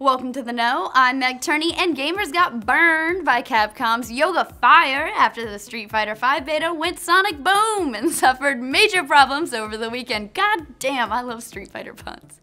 Welcome to the know. I'm Meg Turney, and gamers got burned by Capcom's Yoga Fire after the Street Fighter V beta went sonic boom and suffered major problems over the weekend. God damn, I love Street Fighter puns.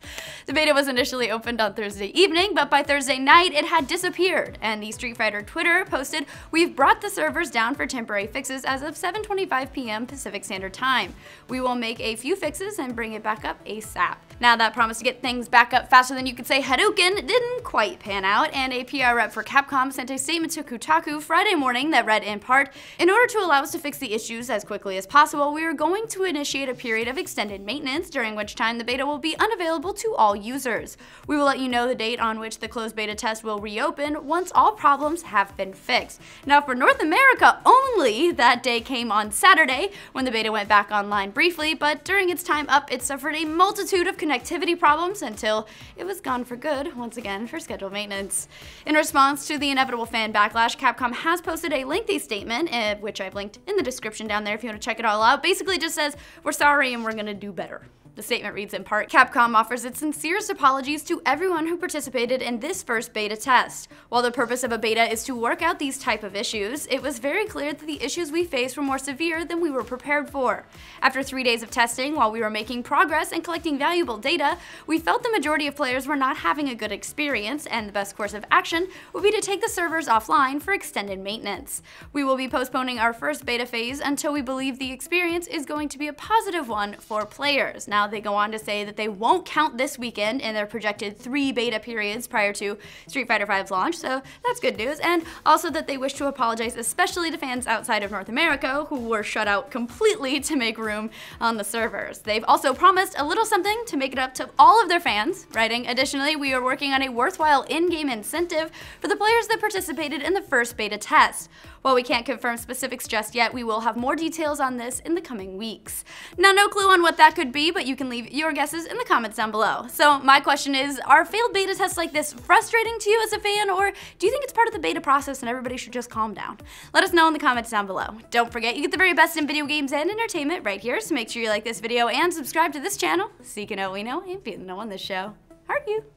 The beta was initially opened on Thursday evening, but by Thursday night it had disappeared, and the Street Fighter Twitter posted, We've brought the servers down for temporary fixes as of 7.25 p.m. Pacific Standard Time. We will make a few fixes and bring it back up ASAP. Now that promise to get things back up faster than you could say Hadouken didn't quite pan out, and a PR rep for Capcom sent a statement to Kotaku Friday morning that read in part, In order to allow us to fix the issues as quickly as possible, we are going to initiate a period of extended maintenance, during which time the beta will be unavailable to all users. We will let you know the date on which the closed beta test will reopen once all problems have been fixed. Now for North America only, that day came on Saturday, when the beta went back online briefly, but during its time up, it suffered a multitude of connectivity problems until it was gone for good, once again, for scheduled maintenance. In response to the inevitable fan backlash, Capcom has posted a lengthy statement, uh, which I've linked in the description down there if you want to check it all out. Basically just says, we're sorry and we're gonna do better. The statement reads in part, Capcom offers its sincerest apologies to everyone who participated in this first beta test. While the purpose of a beta is to work out these type of issues, it was very clear that the issues we faced were more severe than we were prepared for. After three days of testing, while we were making progress and collecting valuable data, we felt the majority of players were not having a good experience, and the best course of action would be to take the servers offline for extended maintenance. We will be postponing our first beta phase until we believe the experience is going to be a positive one for players. Now, they go on to say that they won't count this weekend in their projected three beta periods prior to Street Fighter V's launch, so that's good news. And also that they wish to apologize especially to fans outside of North America who were shut out completely to make room on the servers. They've also promised a little something to make it up to all of their fans, writing, additionally, we are working on a worthwhile in-game incentive for the players that participated in the first beta test. While we can't confirm specifics just yet, we will have more details on this in the coming weeks. Now, no clue on what that could be, but you can leave your guesses in the comments down below. So my question is, are failed beta tests like this frustrating to you as a fan, or do you think it's part of the beta process and everybody should just calm down? Let us know in the comments down below. Don't forget, you get the very best in video games and entertainment right here, so make sure you like this video and subscribe to this channel so you can know we know and be the know on this show. Heart you!